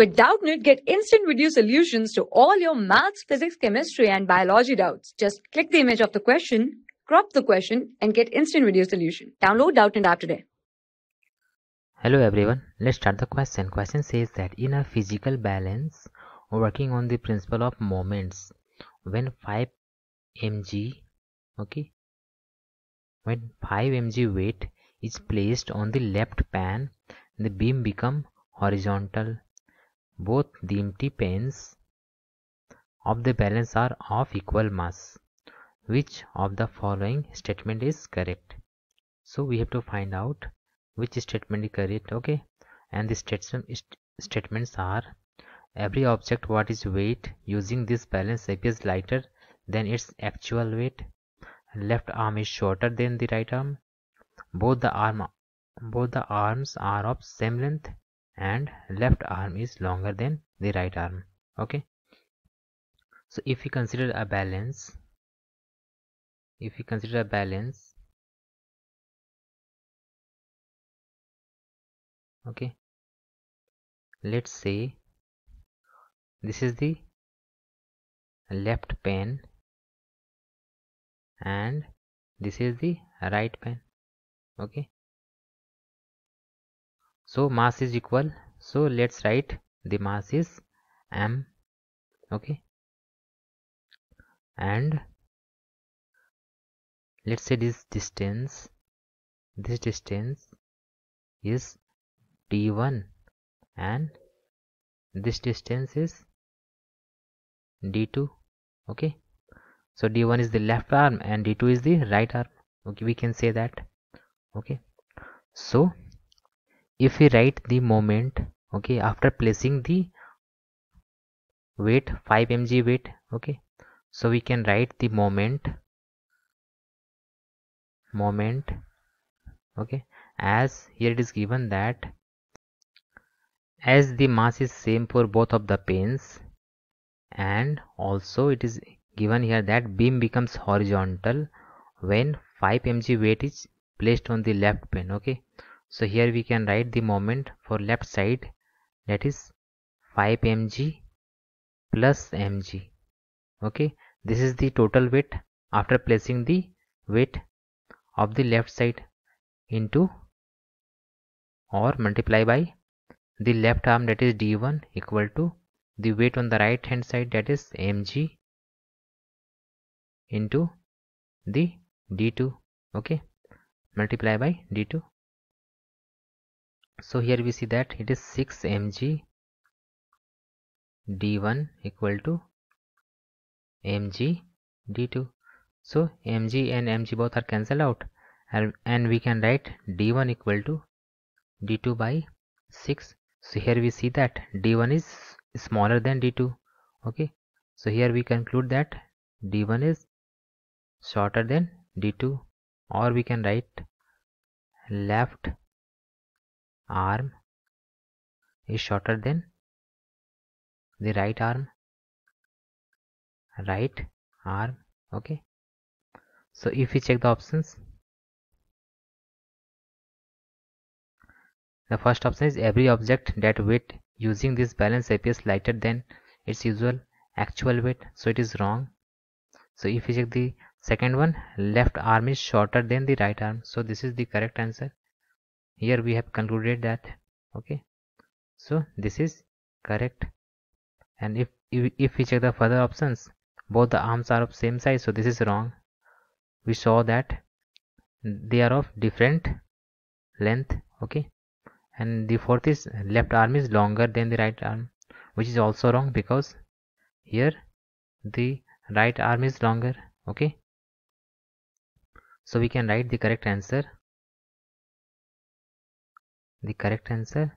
With Doubtnut, get instant video solutions to all your maths, physics, chemistry, and biology doubts. Just click the image of the question, crop the question, and get instant video solution. Download Doubtnut app today. Hello everyone, let's start the question. Question says that in a physical balance, working on the principle of moments, when 5 mg, okay, when 5 mg weight is placed on the left pan, the beam become horizontal both the empty pans of the balance are of equal mass. Which of the following statement is correct? So we have to find out which statement is correct. Okay, and the statements are every object what is weight using this balance appears lighter than its actual weight. Left arm is shorter than the right arm. Both the arm both the arms are of same length and left arm is longer than the right arm okay? So if we consider a balance if we consider a balance okay? Let's say this is the left pen and this is the right pen okay so mass is equal. So let's write the mass is m. Okay. And let's say this distance this distance is d1 and this distance is d2 okay. So d1 is the left arm and d2 is the right arm. Okay we can say that. Okay. So if we write the moment okay after placing the weight 5 mg weight okay. So we can write the moment moment okay as here it is given that as the mass is same for both of the pins and also it is given here that beam becomes horizontal when 5 mg weight is placed on the left pin okay so here we can write the moment for left side that is 5 mg plus mg okay this is the total weight after placing the weight of the left side into or multiply by the left arm that is d1 equal to the weight on the right hand side that is mg into the d2 okay multiply by d2 so here we see that it is 6 mg d1 equal to mg d2 so mg and mg both are cancelled out. And, and we can write d1 equal to d2 by 6 so here we see that d1 is smaller than d2 okay. So here we conclude that d1 is shorter than d2 or we can write left arm is shorter than the right arm. Right arm okay. So if we check the options the first option is every object that weight using this balance appears lighter than its usual actual weight so it is wrong. So if we check the second one left arm is shorter than the right arm so this is the correct answer here we have concluded that okay. So this is correct. And if, if if we check the further options both the arms are of same size so this is wrong. We saw that they are of different length okay. And the fourth is left arm is longer than the right arm which is also wrong because here the right arm is longer okay. So we can write the correct answer the correct answer?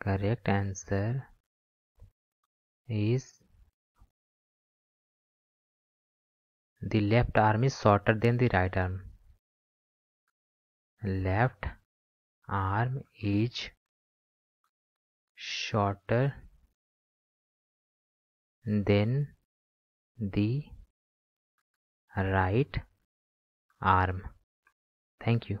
Correct answer is the left arm is shorter than the right arm. Left arm is shorter than the right arm. Thank you